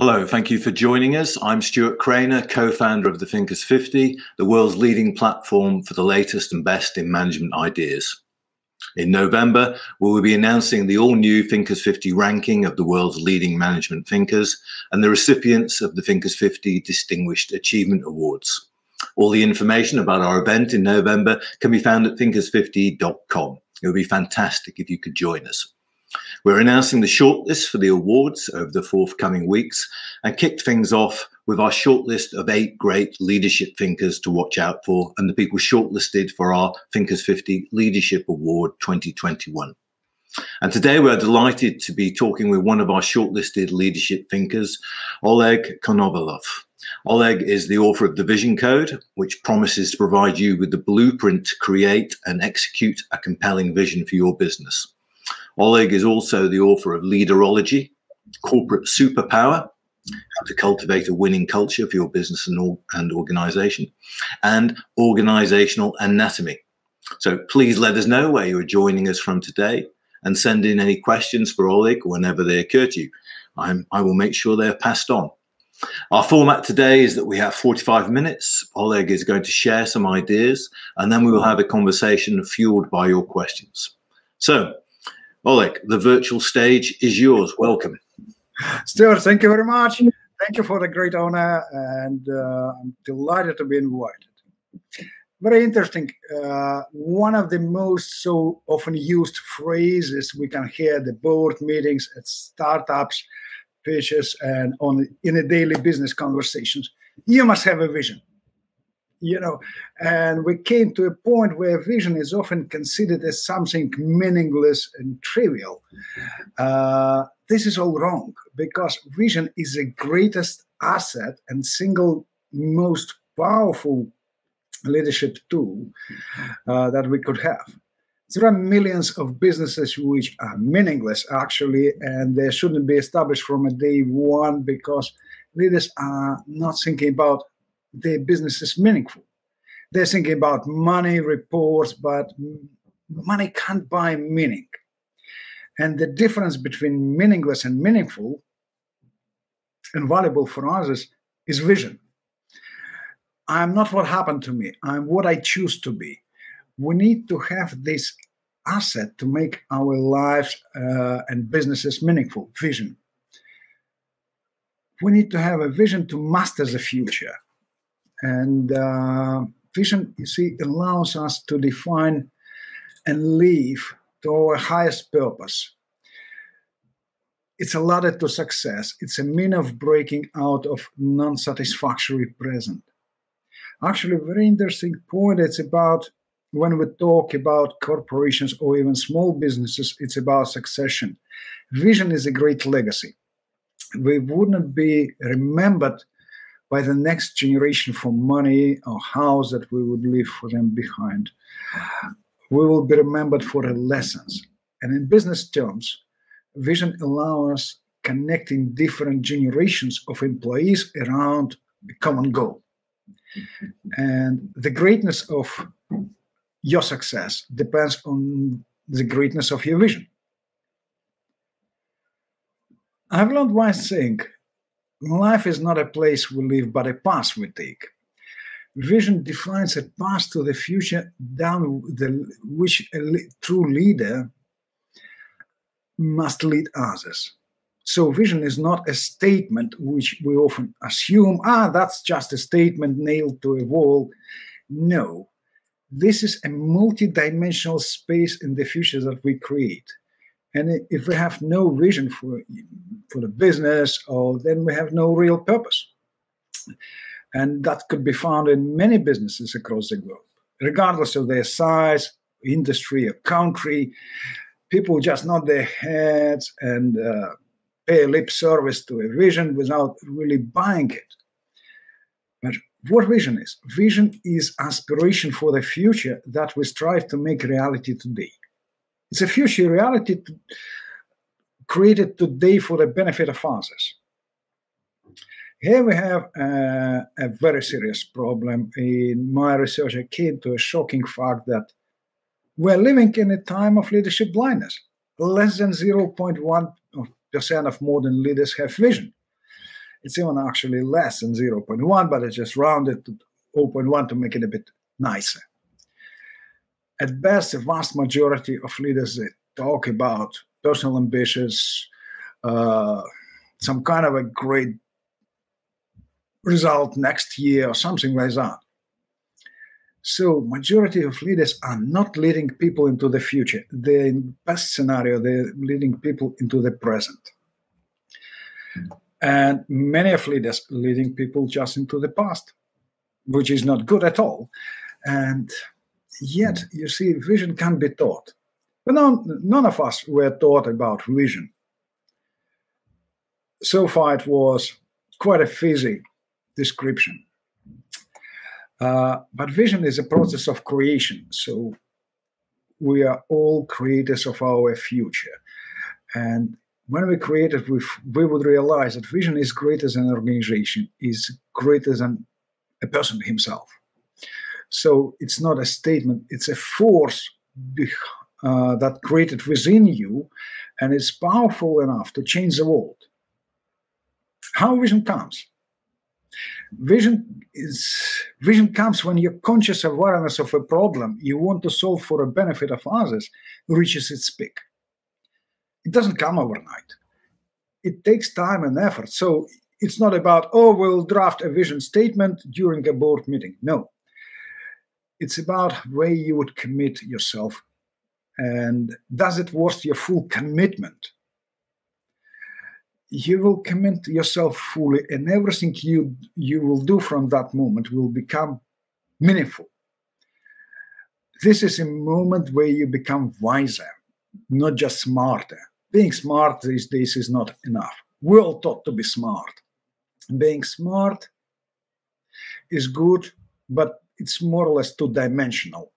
Hello, thank you for joining us. I'm Stuart Crainer, co founder of the Thinkers 50, the world's leading platform for the latest and best in management ideas. In November, we will be announcing the all new Thinkers 50 ranking of the world's leading management thinkers and the recipients of the Thinkers 50 Distinguished Achievement Awards. All the information about our event in November can be found at thinkers50.com. It would be fantastic if you could join us. We're announcing the shortlist for the awards over the forthcoming weeks and kicked things off with our shortlist of eight great leadership thinkers to watch out for and the people shortlisted for our Thinkers 50 Leadership Award 2021. And today we're delighted to be talking with one of our shortlisted leadership thinkers, Oleg Konovalov. Oleg is the author of the Vision Code, which promises to provide you with the blueprint to create and execute a compelling vision for your business. Oleg is also the author of Leaderology, Corporate Superpower, how to cultivate a winning culture for your business and, or, and organization, and Organizational Anatomy. So please let us know where you're joining us from today and send in any questions for Oleg whenever they occur to you. I'm, I will make sure they're passed on. Our format today is that we have 45 minutes. Oleg is going to share some ideas, and then we will have a conversation fueled by your questions. So, Oleg, the virtual stage is yours. Welcome. Stuart, thank you very much. Thank you for the great honor, and uh, I'm delighted to be invited. Very interesting. Uh, one of the most so often used phrases we can hear the board meetings at startups, pitches, and on in a daily business conversations. You must have a vision you know and we came to a point where vision is often considered as something meaningless and trivial. Uh, this is all wrong because vision is the greatest asset and single most powerful leadership tool uh, that we could have. There are millions of businesses which are meaningless actually and they shouldn't be established from a day one because leaders are not thinking about their business is meaningful. They're thinking about money, reports, but money can't buy meaning. And the difference between meaningless and meaningful and valuable for others is vision. I'm not what happened to me, I'm what I choose to be. We need to have this asset to make our lives uh, and businesses meaningful vision. We need to have a vision to master the future. And uh, vision, you see, allows us to define and live to our highest purpose. It's a ladder to success. It's a mean of breaking out of non-satisfactory present. Actually, very interesting point. It's about when we talk about corporations or even small businesses, it's about succession. Vision is a great legacy. We wouldn't be remembered by the next generation for money or house that we would leave for them behind. We will be remembered for the lessons. And in business terms, vision allows connecting different generations of employees around a common goal. And the greatness of your success depends on the greatness of your vision. I've learned one thing life is not a place we live, but a path we take. Vision defines a path to the future down the, which a true leader must lead others. So, vision is not a statement which we often assume, ah, that's just a statement nailed to a wall. No, this is a multi-dimensional space in the future that we create. And if we have no vision for for the business, or then we have no real purpose. And that could be found in many businesses across the globe, regardless of their size, industry, or country. People just nod their heads and uh, pay lip service to a vision without really buying it. But what vision is? Vision is aspiration for the future that we strive to make reality today. It's a future reality to, created today for the benefit of others. Here we have uh, a very serious problem. In my research, I came to a shocking fact that we're living in a time of leadership blindness. Less than 0.1% of modern leaders have vision. It's even actually less than 0.1, but I just rounded to 0.1 to make it a bit nicer. At best, the vast majority of leaders talk about personal ambitions, uh, some kind of a great result next year or something like that. So majority of leaders are not leading people into the future. They're in best scenario, they're leading people into the present. And many of leaders leading people just into the past, which is not good at all. And yet, you see, vision can be taught. But none, none of us were taught about vision. So far, it was quite a fizzy description. Uh, but vision is a process of creation. So we are all creators of our future. And when we create it, we, we would realize that vision is greater than an organization, is greater than a person himself. So it's not a statement, it's a force uh, that created within you, and it's powerful enough to change the world. How vision comes? Vision is vision comes when your conscious awareness of a problem you want to solve for the benefit of others reaches its peak. It doesn't come overnight. It takes time and effort. So it's not about, oh, we'll draft a vision statement during a board meeting. No. It's about where you would commit yourself and does it worth your full commitment? You will commit yourself fully and everything you you will do from that moment will become meaningful. This is a moment where you become wiser not just smarter. Being smart these days is not enough. We're all taught to be smart. Being smart is good but it's more or less two dimensional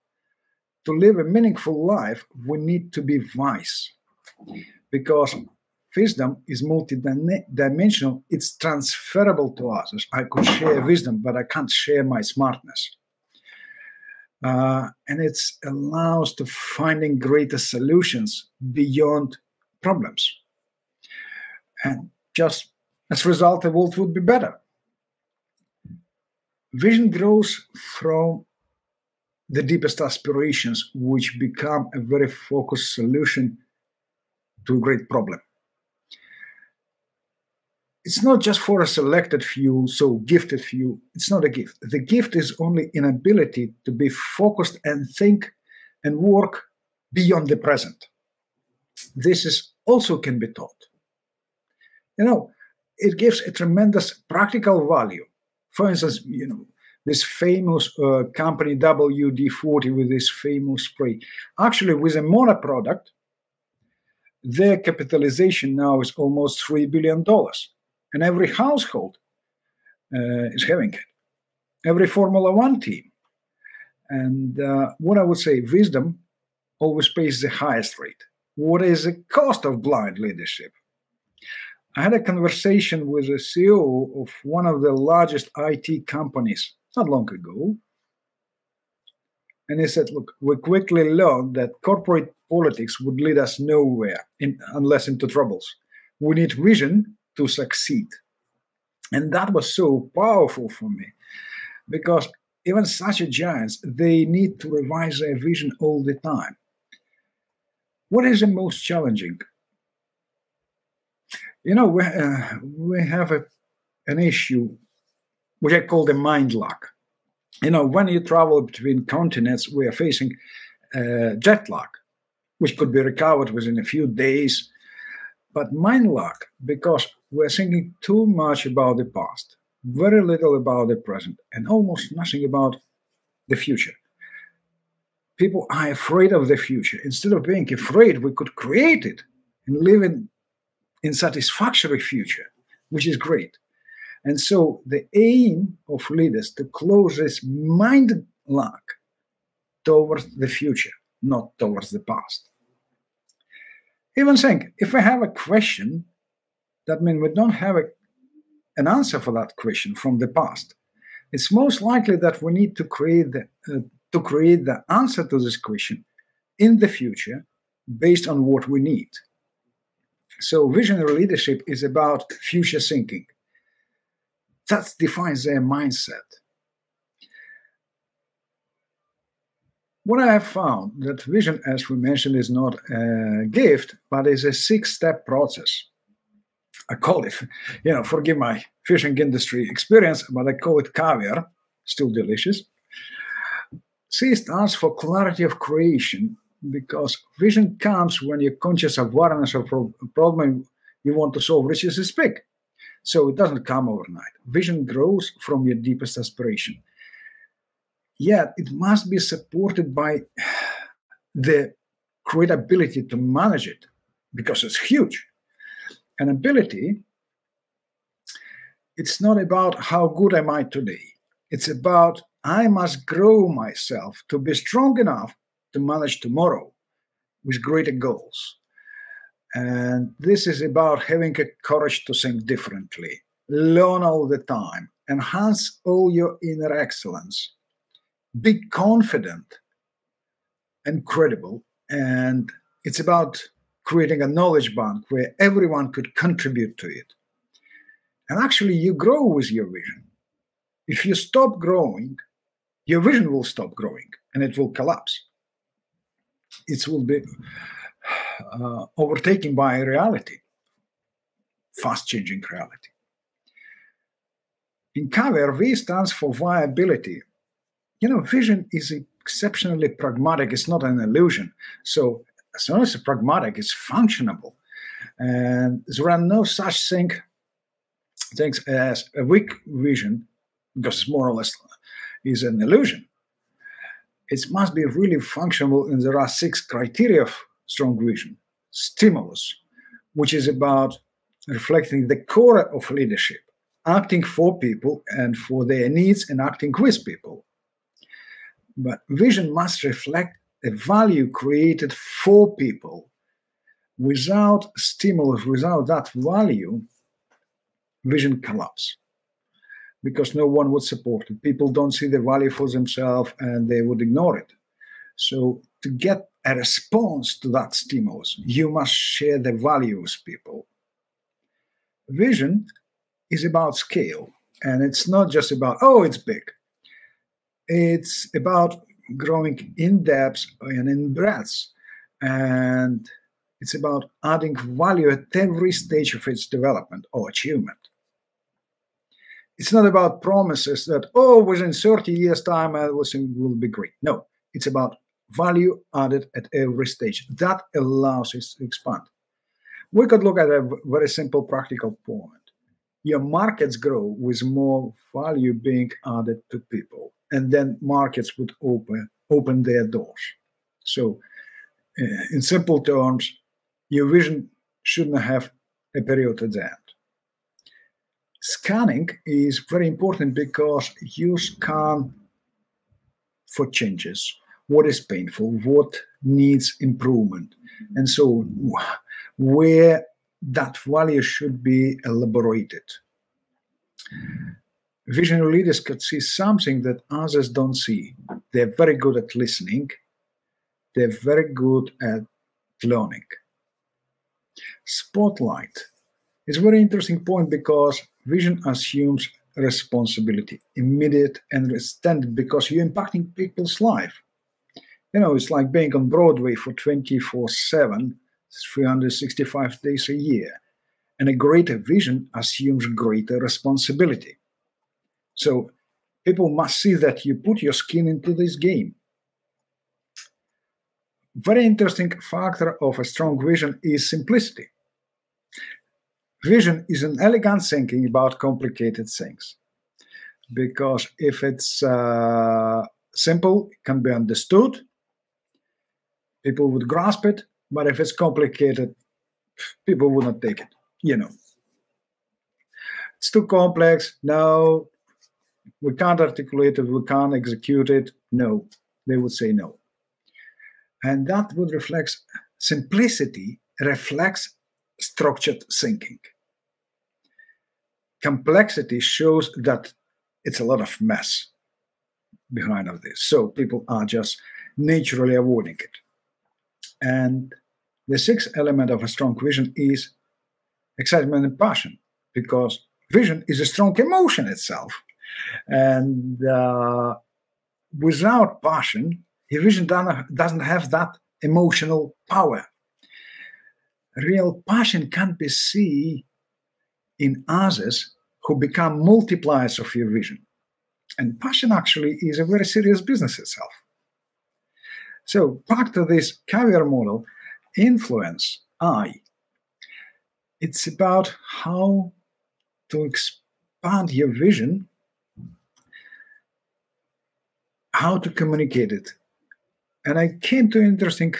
to live a meaningful life we need to be wise because wisdom is multidimensional. It's transferable to others. I could share wisdom, but I can't share my smartness. Uh, and it allows to finding greater solutions beyond problems. And just as a result, the world would be better. Vision grows from the deepest aspirations, which become a very focused solution to a great problem it's not just for a selected few, so gifted few. It's not a gift. The gift is only inability to be focused and think and work beyond the present. This is also can be taught. You know, it gives a tremendous practical value. For instance, you know, this famous uh, company WD-40 with this famous spray. Actually, with a mono product, their capitalization now is almost three billion dollars and every household uh, is having it. Every Formula One team. And uh, what I would say, wisdom always pays the highest rate. What is the cost of blind leadership? I had a conversation with the CEO of one of the largest IT companies not long ago. And he said, Look, we quickly learned that corporate politics would lead us nowhere in, unless into troubles. We need vision to succeed. And that was so powerful for me because even such a giants, they need to revise their vision all the time. What is the most challenging? You know, we, uh, we have a, an issue which I call the mind lock. You know, when you travel between continents, we are facing uh, jet lag, which could be recovered within a few days. But mind lock, because we're thinking too much about the past, very little about the present, and almost nothing about the future. People are afraid of the future. Instead of being afraid, we could create it and live in, in satisfactory future, which is great. And so the aim of leaders to close this mind lock towards the future, not towards the past. Even think, if I have a question, that means we don't have a, an answer for that question from the past. It's most likely that we need to create the, uh, to create the answer to this question in the future based on what we need. So visionary leadership is about future thinking. That defines their mindset. What I have found that vision, as we mentioned, is not a gift, but is a six-step process. I call it, you know, forgive my fishing industry experience, but I call it caviar, still delicious. C stands for clarity of creation because vision comes when you're conscious awareness of a problem you want to solve reaches its peak. So it doesn't come overnight. Vision grows from your deepest aspiration yet it must be supported by the great ability to manage it because it's huge. An ability, it's not about how good am I today. It's about I must grow myself to be strong enough to manage tomorrow with greater goals. And this is about having a courage to think differently, learn all the time, enhance all your inner excellence, be confident and credible. And it's about creating a knowledge bank where everyone could contribute to it. And actually, you grow with your vision. If you stop growing, your vision will stop growing and it will collapse. It will be uh, overtaken by reality, fast changing reality. In Caviar, V stands for viability, you know, vision is exceptionally pragmatic. It's not an illusion. So as long as it's pragmatic, it's functionable. And there are no such thing things as a weak vision, because it's more or less is an illusion. It must be really functional, and there are six criteria of strong vision. Stimulus, which is about reflecting the core of leadership, acting for people and for their needs and acting with people. But vision must reflect a value created for people. Without stimulus, without that value, vision collapse because no one would support it. People don't see the value for themselves and they would ignore it. So, to get a response to that stimulus, you must share the values, people. Vision is about scale, and it's not just about, oh, it's big. It's about growing in depth and in breadth. And it's about adding value at every stage of its development or achievement. It's not about promises that, oh, within 30 years' time, everything will be great. No, it's about value added at every stage. That allows us to expand. We could look at a very simple practical point. Your markets grow with more value being added to people and then markets would open open their doors. So, uh, in simple terms, your vision shouldn't have a period at the end. Scanning is very important because you scan for changes, what is painful, what needs improvement, and so where that value should be elaborated. Visionary leaders could see something that others don't see. They're very good at listening, they're very good at learning. Spotlight is a very interesting point because vision assumes responsibility, immediate and extended, because you're impacting people's life. You know, it's like being on Broadway for 24 7, 365 days a year. And a greater vision assumes greater responsibility. So people must see that you put your skin into this game. Very interesting factor of a strong vision is simplicity. Vision is an elegant thinking about complicated things. Because if it's uh, simple, it can be understood, people would grasp it. But if it's complicated, people would not take it, you know. It's too complex. No, we can't articulate it, we can't execute it. No, they would say no. And that would reflect simplicity, reflects structured thinking. Complexity shows that it's a lot of mess behind of this. So people are just naturally avoiding it. And the sixth element of a strong vision is excitement and passion, because vision is a strong emotion itself. And uh, without passion, a vision doesn't have that emotional power. Real passion can be seen in others who become multipliers of your vision. And passion actually is a very serious business itself. So back to this caviar model, influence I. It's about how to expand your vision, how to communicate it. And I came to an interesting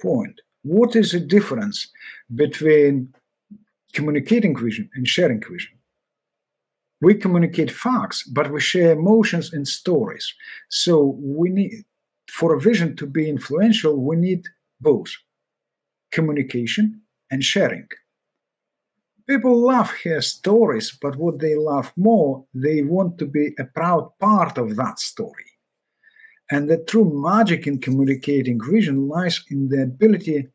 point. What is the difference between communicating vision and sharing vision? We communicate facts, but we share emotions and stories. So we need, for a vision to be influential, we need both communication and sharing. People love hear stories, but what they love more, they want to be a proud part of that story. And the true magic in communicating vision lies in the ability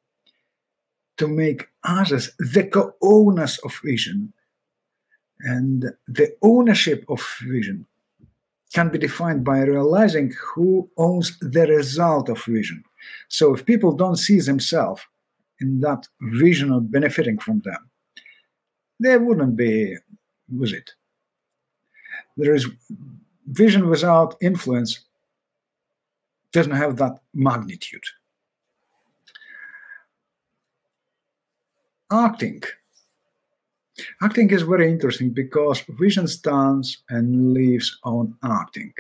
to make others the co owners of vision. And the ownership of vision can be defined by realizing who owns the result of vision. So if people don't see themselves in that vision of benefiting from them, there wouldn't be with it. There is vision without influence doesn't have that magnitude. Acting. Acting is very interesting because vision stands and lives on acting.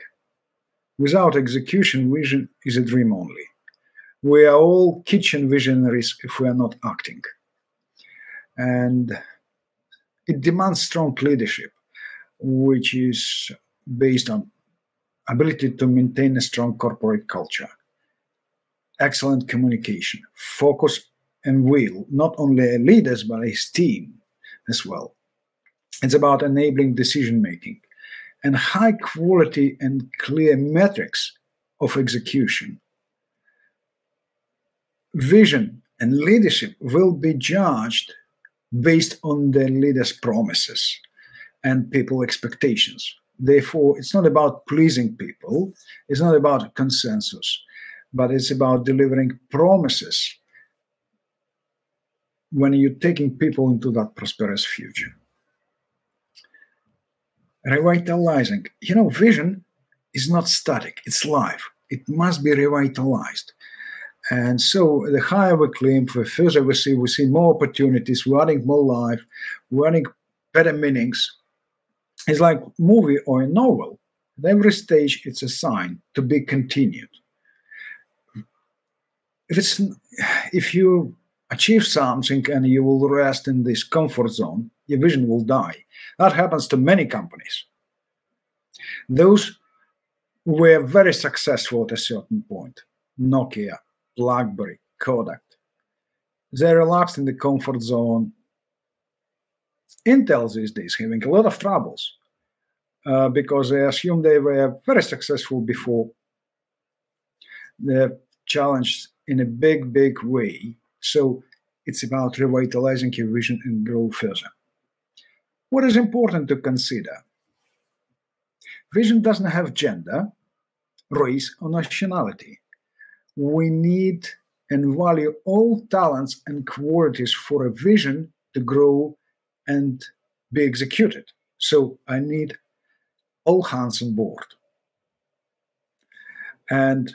Without execution, vision is a dream only. We are all kitchen visionaries if we are not acting. And it demands strong leadership, which is based on ability to maintain a strong corporate culture, excellent communication, focus and will, not only leaders, but his team as well. It's about enabling decision making and high quality and clear metrics of execution. Vision and leadership will be judged based on the leader's promises and people expectations. Therefore, it's not about pleasing people, it's not about consensus, but it's about delivering promises when you're taking people into that prosperous future. Revitalizing. You know, vision is not static, it's live. It must be revitalized. And so the higher we climb, the further we see, we see more opportunities, we're adding more life, we're adding better meanings. It's like movie or a novel. At every stage, it's a sign to be continued. If it's if you achieve something and you will rest in this comfort zone, your vision will die. That happens to many companies. Those were very successful at a certain point. Nokia, BlackBerry, Kodak. They relaxed in the comfort zone. Intel these days having a lot of troubles uh, because they assume they were very successful before. They're challenged in a big, big way. So it's about revitalizing your vision and grow further. What is important to consider? Vision doesn't have gender, race, or nationality we need and value all talents and qualities for a vision to grow and be executed. So I need all hands on board. And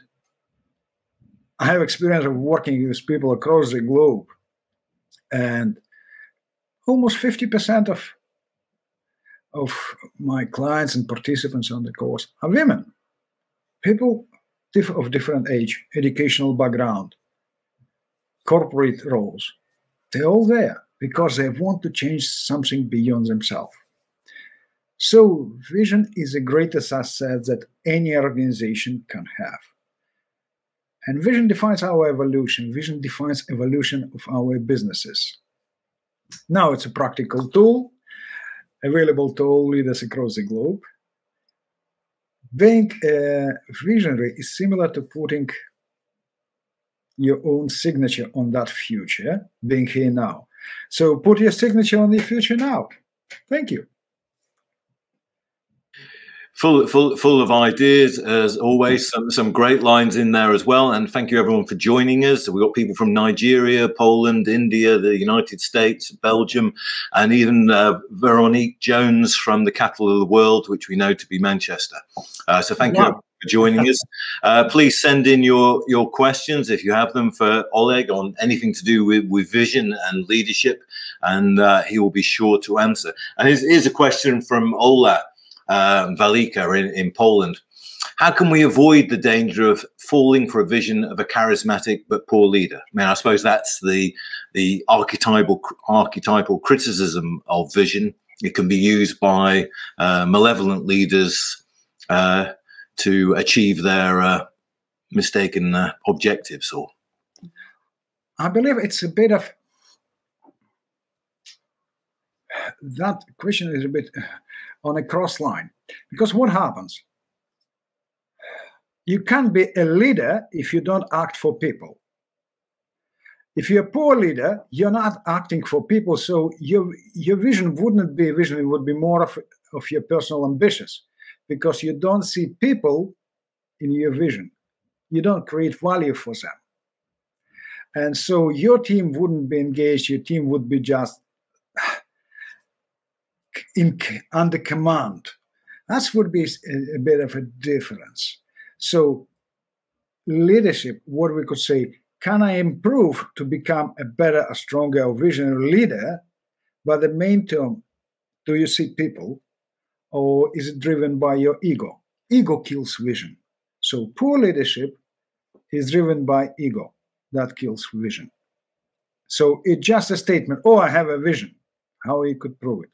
I have experience of working with people across the globe, and almost 50% of of my clients and participants on the course are women. People of different age, educational background, corporate roles. They're all there because they want to change something beyond themselves. So, vision is the greatest asset that any organization can have. And vision defines our evolution. Vision defines evolution of our businesses. Now it's a practical tool available to all leaders across the globe being a visionary is similar to putting your own signature on that future, being here now. So put your signature on the future now. Thank you full, full, full of ideas as always. Some, some great lines in there as well. And thank you everyone for joining us. We've got people from Nigeria, Poland, India, the United States, Belgium, and even uh, Veronique Jones from the capital of the world, which we know to be Manchester. Uh, so thank wow. you for joining us. Uh, please send in your your questions if you have them for Oleg on anything to do with, with vision and leadership, and uh, he will be sure to answer. And here's, a question from Ola uh, Valika in, in Poland. How can we avoid the danger of falling for a vision of a charismatic but poor leader? I mean, I suppose that's the the archetypal archetypal criticism of vision. It can be used by uh, malevolent leaders uh, to achieve their uh, mistaken uh, objectives. Or I believe it's a bit of that question is a bit on a cross line. Because what happens? You can't be a leader if you don't act for people. If you're a poor leader, you're not acting for people, so your your vision wouldn't be a vision; it would be more of, of your personal ambitions, because you don't see people in your vision. You don't create value for them, and so your team wouldn't be engaged. Your team would be just in under command. That would be a, a bit of a difference. So, leadership, what we could say, can I improve to become a better, a stronger, visionary leader? But the main term, do you see people, or is it driven by your ego? Ego kills vision. So poor leadership is driven by ego. That kills vision. So it's just a statement. Oh, I have a vision. How you could prove it?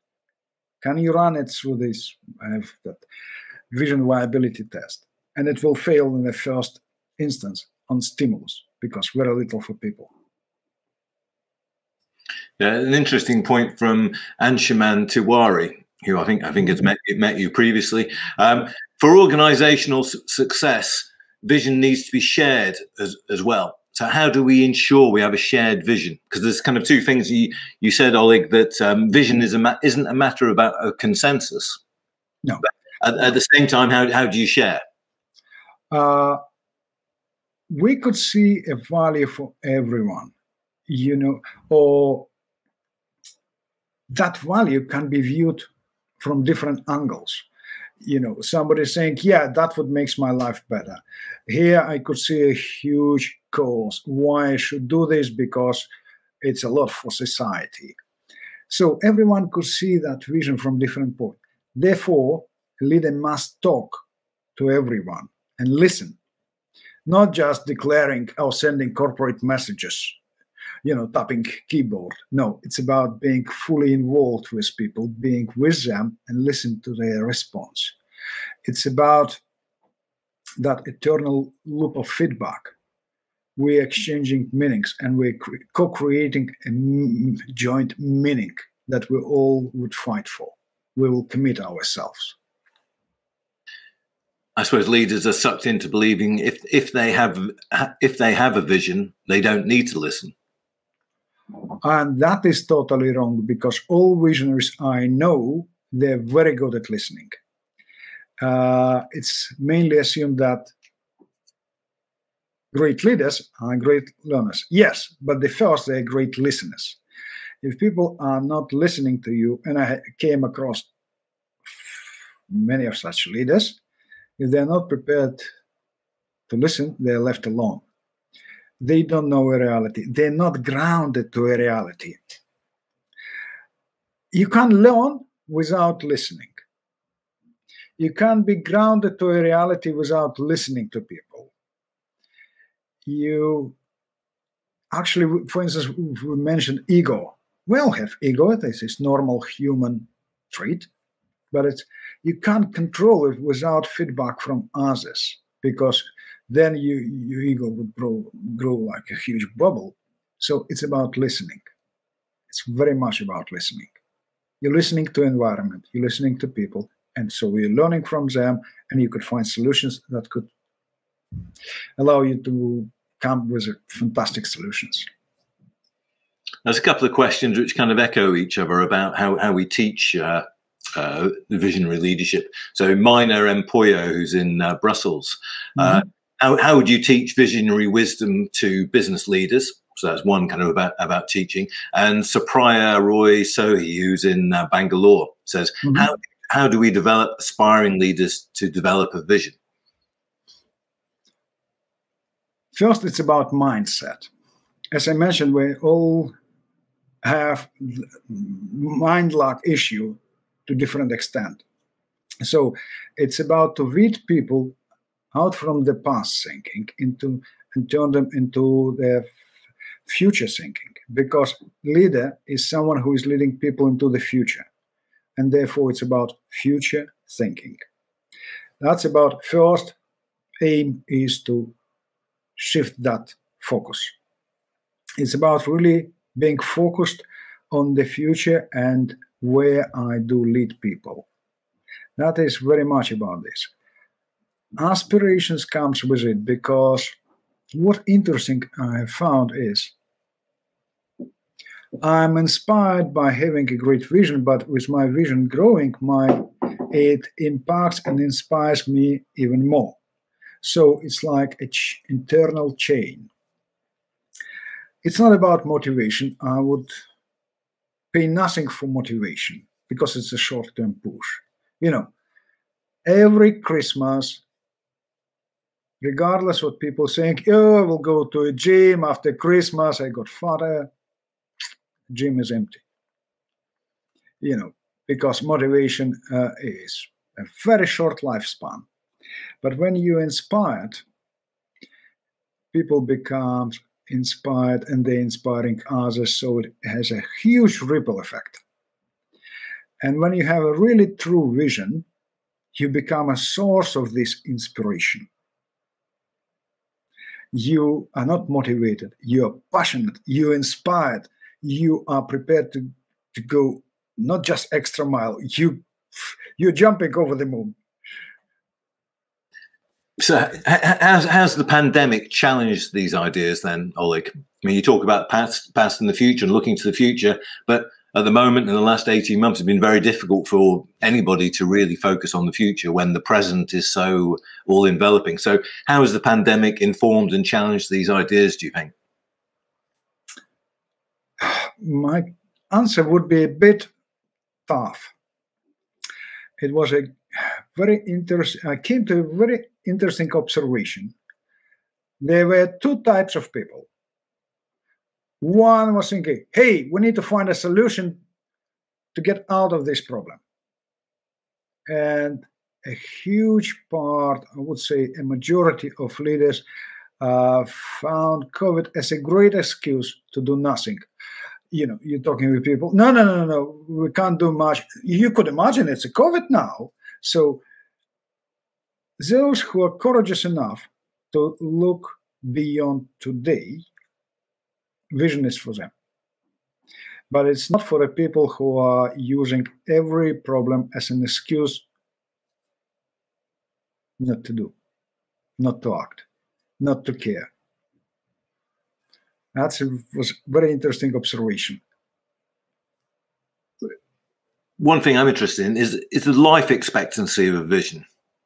Can you run it through this? I have that vision viability test, and it will fail in the first instance on stimulus because very little for people. Yeah, an interesting point from Anshuman Tiwari, who I think I think has met it met you previously. Um, for organisational su success, vision needs to be shared as as well. So how do we ensure we have a shared vision? Because there's kind of two things you, you said, Oleg, that um, vision is a isn't a matter about a consensus. No. At, at, the same time, how, how do you share? Uh, we could see a value for everyone, you know, or that value can be viewed from different angles. You know somebody saying yeah that would makes my life better. Here i could see a huge cause why i should do this because it's a lot for society. So everyone could see that vision from different point. Therefore leader must talk to everyone and listen not just declaring or sending corporate messages you know, tapping keyboard. No, it's about being fully involved with people, being with them and listen to their response. It's about that eternal loop of feedback. We're exchanging meanings and we're co creating a joint meaning that we all would fight for. We will commit ourselves. I suppose leaders are sucked into believing if if they have if they have a vision, they don't need to listen. And that is totally wrong because all visionaries I know, they're very good at listening. Uh, it's mainly assumed that great leaders are great learners. Yes, but the first, they're great listeners. If people are not listening to you, and I came across many of such leaders, if they're not prepared to listen, they're left alone they don't know a reality. They're not grounded to a reality. You can't learn without listening. You can't be grounded to a reality without listening to people. You actually, for instance, we mentioned ego. We all have ego. This is normal human trait, but it's you can't control it without feedback from others because then you, your ego would grow, grow like a huge bubble. So it's about listening. It's very much about listening. You're listening to environment, you're listening to people, and so you're learning from them, and you could find solutions that could allow you to come with fantastic solutions. There's a couple of questions which kind of echo each other about how, how we teach uh, uh, visionary leadership. So Minor Empoyo, who's in uh, Brussels, uh, mm-hmm. How, how would you teach visionary wisdom to business leaders? So that's one kind of about, about teaching. And Supriya Roy Sohi, who's in uh, Bangalore, says, mm-hmm. how, how do we develop aspiring leaders to develop a vision? First, it's about mindset. As I mentioned, we all have mind lock issue to different extent. So it's about to read people out from the past thinking into and turn them into the future thinking because leader is someone who is leading people into the future and therefore it's about future thinking that's about first aim is to shift that focus it's about really being focused on the future and where I do lead people. That is very much about this. Aspirations comes with it because what interesting I have found is I'm inspired by having a great vision, but with my vision growing, my it impacts and inspires me even more. So it's like an ch- internal chain. It's not about motivation. I would pay nothing for motivation because it's a short term push. You know, every Christmas, regardless what people think, oh, I will go to a gym after Christmas, I got fatter, gym is empty. You know, because motivation uh, is a very short lifespan. But when you're inspired, people become inspired and they're inspiring others. So it has a huge ripple effect. And when you have a really true vision, you become a source of this inspiration. You are not motivated, you are passionate, you're inspired, you are prepared to, to go not just extra mile, you you're jumping over the moon. So, how's, how's the pandemic challenged these ideas then, Oleg? I mean, you talk about past, past and the future and looking to the future, but at the moment, in the last 18 months, it's been very difficult for anybody to really focus on the future when the present is so all enveloping. So, how has the pandemic informed and challenged these ideas, do you think? My answer would be a bit tough. It was a very interesting, I came to a very interesting observation. There were two types of people. One was thinking, hey, we need to find a solution to get out of this problem. And a huge part, I would say a majority of leaders, uh, found COVID as a great excuse to do nothing. You know, you're talking with people, no, no, no, no, we can't do much. You could imagine it's a COVID now. So those who are courageous enough to look beyond today, vision is for them. But it's not for the people who are using every problem as an excuse not to do, not to act, not to care. That was a very interesting observation. One thing I'm interested in is, is the life expectancy of a vision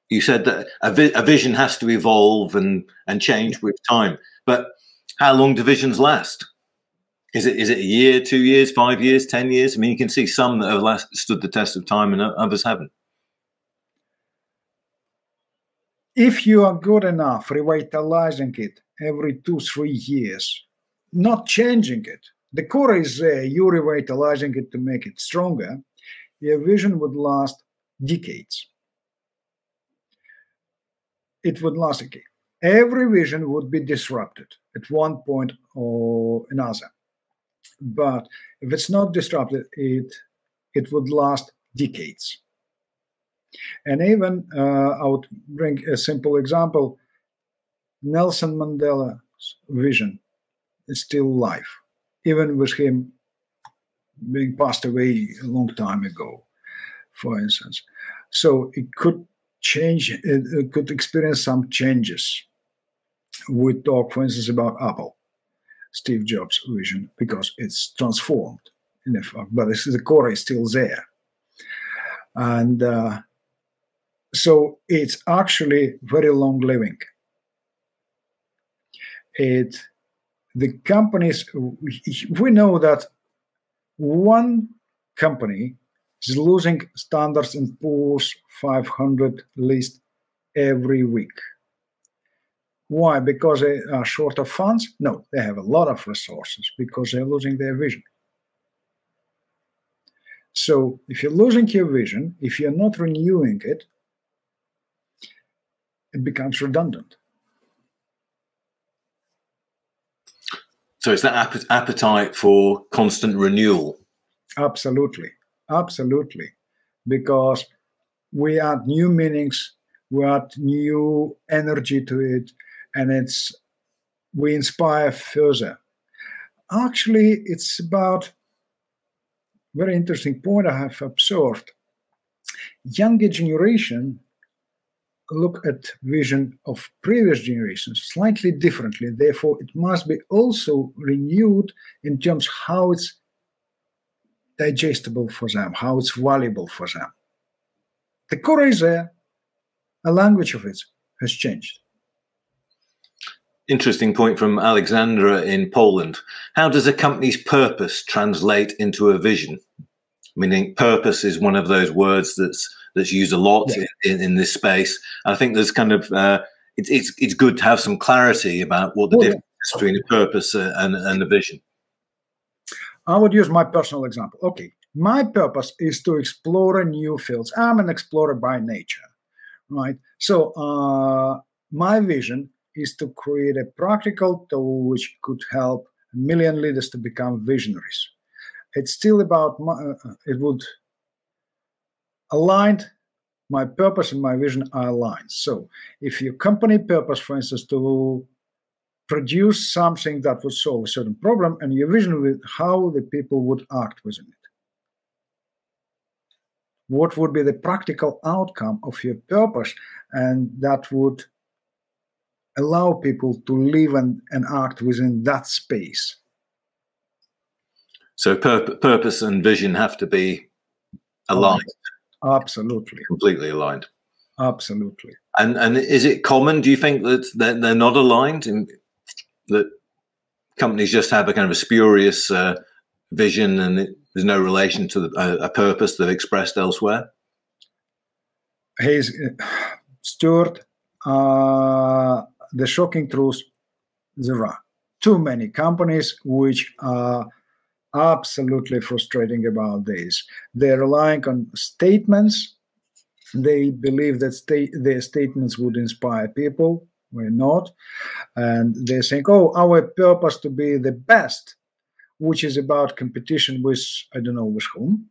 you said that a, vi- a, vision has to evolve and and change with time but how long do visions last is it is it a year two years five years ten years? I mean you can see some that have last, stood the test of time and others haven't. If you are good enough revitalizing it every two three years. Not changing it. The core is uh, there you're revitalizing it to make it stronger. Your vision would last decades. It would last again. Every vision would be disrupted at one point or another. But if it's not disrupted, it it would last decades. And even uh, I would bring a simple example. Nelson Mandela's vision is still alive, even with him being passed away a long time ago, for instance. So it could change it, could experience some changes we talk for instance about apple Steve Jobs' vision because it's transformed but the core is still there. And uh, so it's actually very long living. It the companies we know that one company is losing standards and poor's 500 list every week why? Because they are short of funds? No they have a lot of resources because they're losing their vision. So if you're losing your vision if you're not renewing it it becomes redundant. So it's that appetite for constant renewal. Absolutely, absolutely, because we add new meanings, we add new energy to it, and it's we inspire further. Actually, it's about very interesting point I have observed. Younger generation look at vision of previous generations slightly differently. Therefore, it must be also renewed in terms how it's digestible for them, how it's valuable for them. The core is there, a language of it has changed. Interesting point from Alexandra in Poland. How does a company's purpose translate into a vision? Meaning, purpose is one of those words that's that's used a lot yeah. in, in, this space. I think there's kind of uh, it's, it's it's good to have some clarity about what the oh, difference yeah. between a purpose and, and a vision. I would use my personal example. Okay, my purpose is to explore new fields. I'm an explorer by nature, right? So uh, my vision is to create a practical tool which could help a million leaders to become visionaries. It's still about my, uh, it would aligned my purpose and my vision are aligned so if your company purpose for instance to produce something that would solve a certain problem and your vision with how the people would act within it what would be the practical outcome of your purpose and that would allow people to live and, and act within that space so pur- purpose and vision have to be aligned Absolutely. Completely aligned. Absolutely. And and is it common? Do you think that they're, they're not aligned? In, that companies just have a kind of a spurious uh, vision and it, there's no relation to the, a, a, purpose they've expressed elsewhere? Hey, Stuart, uh, the shocking truth there are too many companies which are absolutely frustrating about this. They're relying on statements. They believe that sta- their statements would inspire people. We're not. And they think, oh, our purpose to be the best, which is about competition with, I don't know, with whom.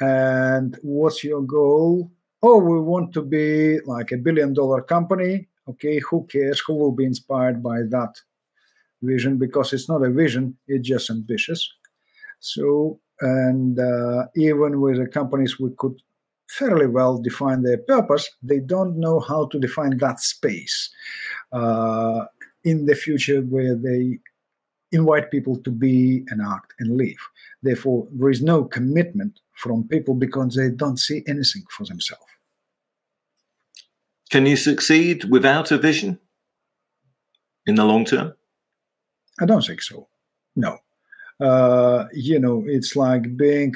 And what's your goal? Oh, we want to be like a billion dollar company. Okay, who cares? Who will be inspired by that vision? Because it's not a vision, it's just ambitious. So, and uh, even with the companies, we could fairly well define their purpose. They don't know how to define that space uh, in the future where they invite people to be and act and live. Therefore, there is no commitment from people because they don't see anything for themselves. Can you succeed without a vision in the long term? I don't think so. No uh, you know, it's like being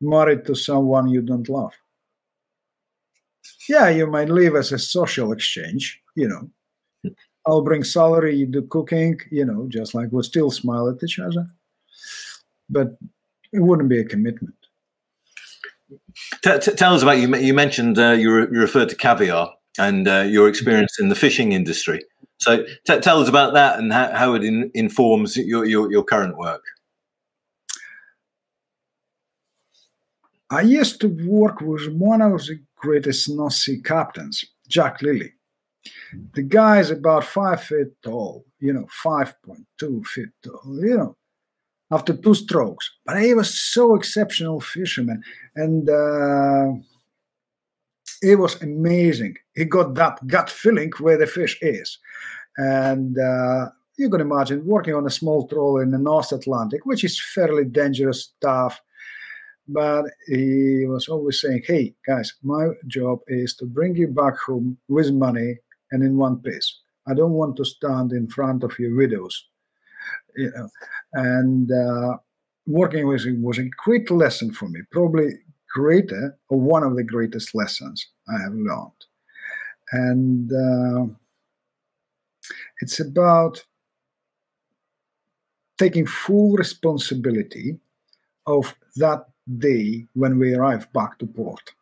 married to someone you don't love. Yeah, you might live as a social exchange, you know. I'll bring salary, you do cooking, you know, just like we still smile at each other. But it wouldn't be a commitment. tell us about you. You mentioned uh, you, re- you, referred to caviar and uh, your experience in the fishing industry. So t- tell us about that and how, how it in, informs your, your, your current work. I used to work with one of the greatest North Sea captains, Jack Lilly. The guy is about five feet tall, you know, 5.2 feet tall, you know, after two strokes. But he was so exceptional fisherman. And uh, it was amazing. He got that gut feeling where the fish is. And uh, you can imagine working on a small trawler in the North Atlantic, which is fairly dangerous stuff. But he was always saying, "Hey guys, my job is to bring you back home with money and in one piece. I don't want to stand in front of your widows." You know, and uh, working with him was a great lesson for me, probably greater or one of the greatest lessons I have learned. And uh, it's about taking full responsibility of that day when we arrive back to port.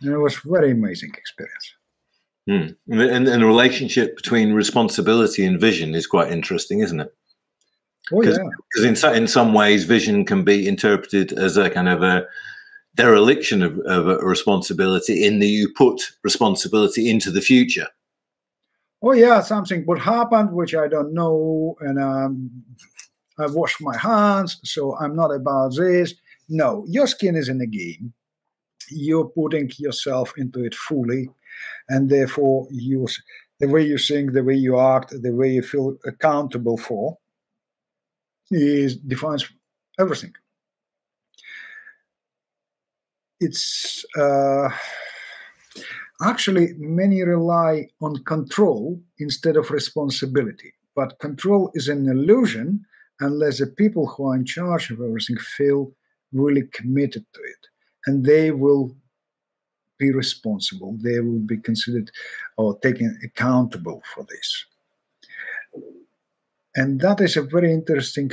And it was very amazing experience. Mm. And, and the relationship between responsibility and vision is quite interesting, isn't it? Oh yeah, because in in some ways, vision can be interpreted as a kind of a dereliction of, of a responsibility in that you put responsibility into the future. Oh yeah, something would happen which I don't know, and um, I wash my hands, so I'm not about this. No, your skin is in the game. You're putting yourself into it fully, and therefore you, the way you think, the way you act, the way you feel accountable for is defines everything. It's uh, actually many rely on control instead of responsibility, but control is an illusion unless the people who are in charge of everything feel really committed to it, and they will be responsible. They will be considered or taken accountable for this. And that is a very interesting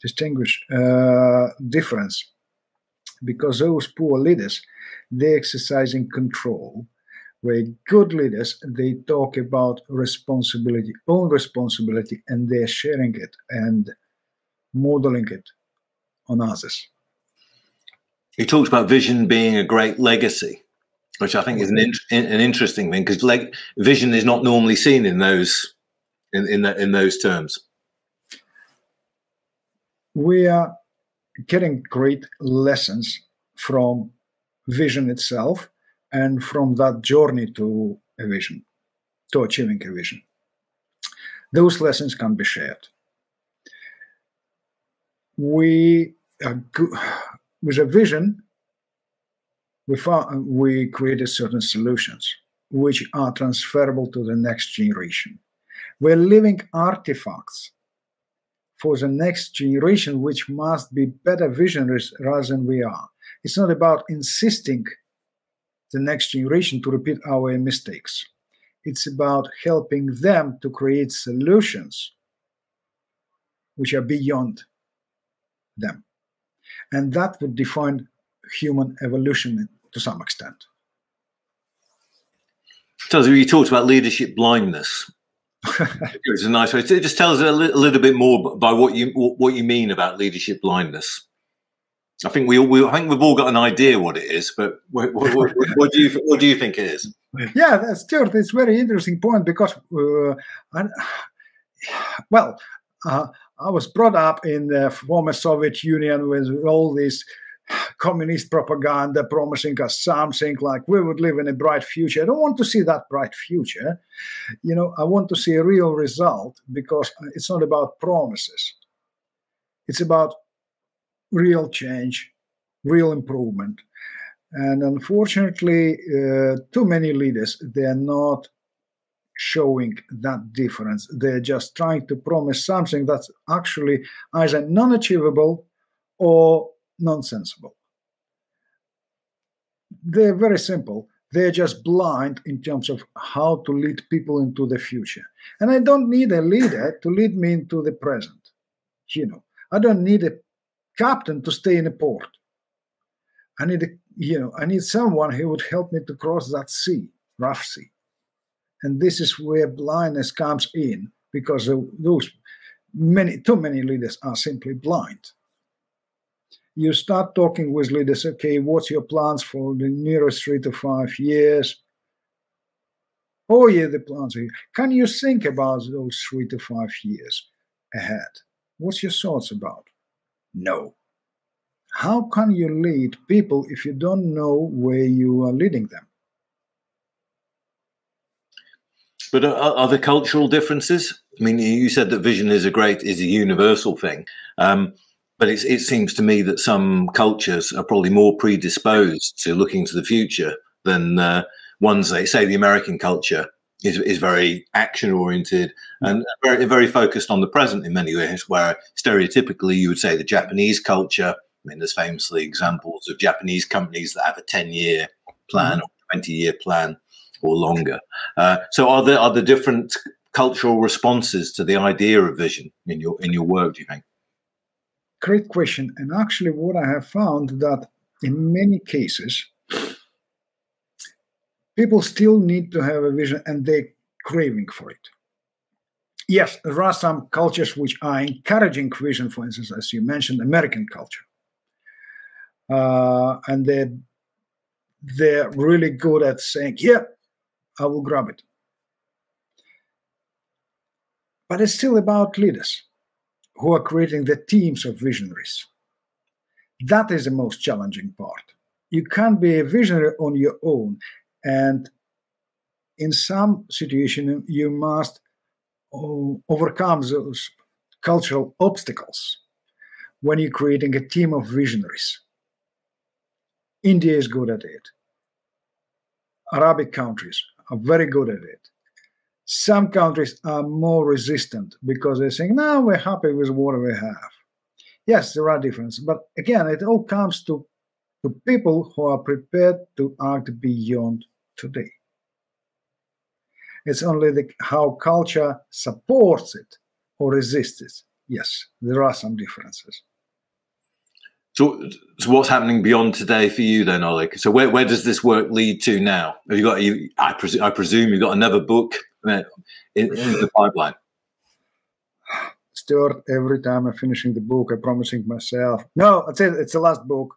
distinguish uh, difference. Because those poor leaders they exercising control. Where good leaders they talk about responsibility own responsibility and they're sharing it and modeling it on others. He talks about vision being a great legacy which i think is an, in, an interesting thing because leg- vision is not normally seen in those in in, the, in those terms we are getting great lessons from vision itself and from that journey to a vision, to achieving a vision. Those lessons can be shared. We, with a vision, we, found, we created certain solutions which are transferable to the next generation. We're living artifacts for the next generation, which must be better visionaries rather than we are. It's not about insisting the next generation to repeat our mistakes. It's about helping them to create solutions which are beyond them. And that would define human evolution to some extent. So you talked about leadership blindness. it's a nice way. Just tell us a, li- a little bit more by what you what you mean about leadership blindness. I think we, we I think we've all got an idea what it is, but what, what, what, what do you what do you think it is? Yeah, that's Stuart. It's very interesting point because, uh, well, uh, I was brought up in the former Soviet Union with all these communist propaganda promising us something like we would live in a bright future. I don't want to see that bright future. You know, I want to see a real result because it's not about promises. It's about real change, real improvement. And unfortunately, uh, too many leaders, they're not showing that difference. They're just trying to promise something that's actually either non achievable or nonsensical. They're very simple. They're just blind in terms of how to lead people into the future. And I don't need a leader to lead me into the present. You know, I don't need a captain to stay in a port. I need a, you know, I need someone who would help me to cross that sea, rough sea. And this is where blindness comes in because those many too many leaders are simply blind you start talking with leaders okay what's your plans for the nearest three to five years? Oh yeah the plans are can you think about those three to five years ahead? What's your thoughts about? No. How can you lead people if you don't know where you are leading them? But are, are there cultural differences? I mean, you said that vision is a great, is a universal thing. Um, but it seems to me that some cultures are probably more predisposed to looking to the future than uh, ones, they say the American culture is, is very action oriented and very, very focused on the present in many ways, where stereotypically you would say the Japanese culture, I mean, there's famously examples of Japanese companies that have a 10 year plan or 20 year plan or longer. Uh, so are there, are there different cultural responses to the idea of vision in your, in your work, do you think? Great question. And actually, what I have found that in many cases, people still need to have a vision and they're craving for it. Yes, there are some cultures which are encouraging vision, for instance, as you mentioned, American culture. Uh, and they're, they're really good at saying, yeah, I will grab it. But it's still about leaders who are creating the teams of visionaries. That is the most challenging part. You can't be a visionary on your own. And in some situation, you must overcome those cultural obstacles when you're creating a team of visionaries. India is good at it. Arabic countries are very good at it. Some countries are more resistant because they're saying, no, we're happy with what we have. Yes, there are differences, but again, it all comes to, to people who are prepared to act beyond today. It's only the, how culture supports it or resists it. Yes, there are some differences. So, so what's happening beyond today for you then, Oleg? So where, where does this work lead to now? Have you got, you, I, presume, I presume you've got another book uh, in, in the pipeline? Stuart, every time I'm finishing the book, I'm promising myself, no, it's it, it's the last book.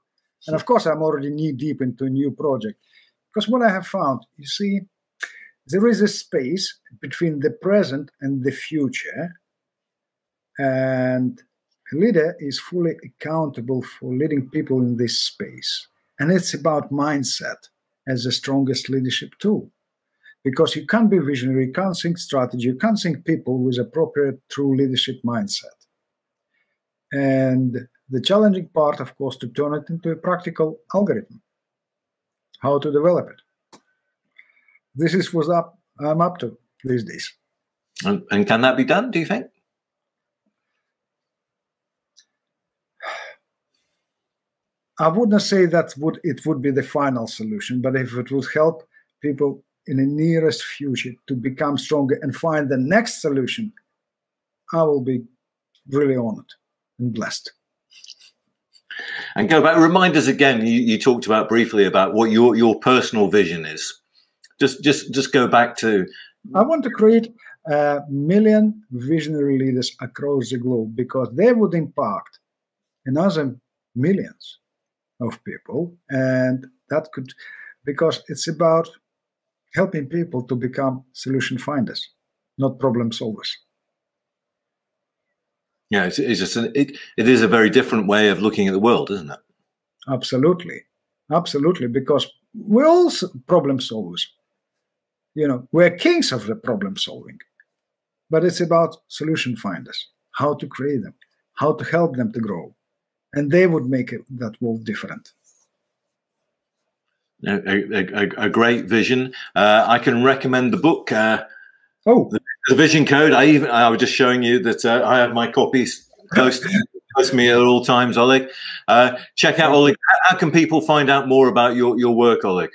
And of course, I'm already knee deep into a new project. Because what I have found, you see, there is a space between the present and the future. And a leader is fully accountable for leading people in this space. And it's about mindset as the strongest leadership tool because you can't be visionary, you can't think strategy, you can't think people with appropriate true leadership mindset. And the challenging part, of course, to turn it into a practical algorithm, how to develop it. This is what up, I'm up to these days. And, and can that be done, do you think? I wouldn't say that would it would be the final solution, but if it would help people in the nearest future to become stronger and find the next solution, I will be really honored and blessed. And go back, remind us again. You, you talked about briefly about what your your personal vision is. Just just just go back to. I want to create a million visionary leaders across the globe because they would impact another millions of people, and that could because it's about helping people to become solution finders, not problem solvers. Yeah, it's, it's just an, it, it is a very different way of looking at the world, isn't it? Absolutely, absolutely, because we're all problem solvers. You know, we're kings of the problem solving, but it's about solution finders, how to create them, how to help them to grow, and they would make it, that world different a, a, a great vision. Uh, I can recommend the book. Uh, oh, the, the, Vision Code. I even I was just showing you that uh, I have my copies close to, close to me at all times. Oleg, uh, check out Oleg. How, can people find out more about your your work, Oleg?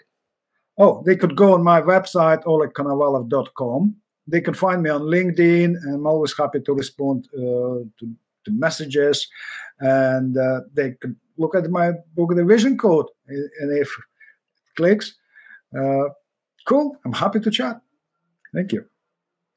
Oh, they could go on my website olegkonovalov.com. They can find me on LinkedIn. I'm always happy to respond uh, to, to messages, and uh, they could look at my book, The Vision Code, and if clicks. Uh, cool. I'm happy to chat. Thank you.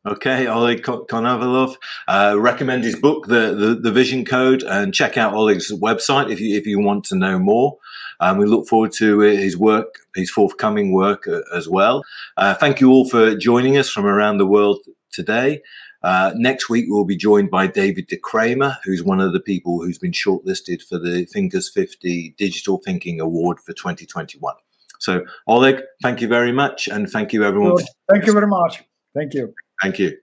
Okay, Oleg Konovalov. Uh, recommend his book, the, the, the Vision Code, and check out Oleg's website if you if you want to know more. Um, we look forward to his work, his forthcoming work uh, as well. Uh, thank you all for joining us from around the world today. Uh, next week, we'll be joined by David De Cremer, who's one of the people who's been shortlisted for the Thinkers 50 Digital Thinking Award for 2021. So, Oleg, thank you very much. And thank you, everyone. Thank you very much. Thank you. Thank you.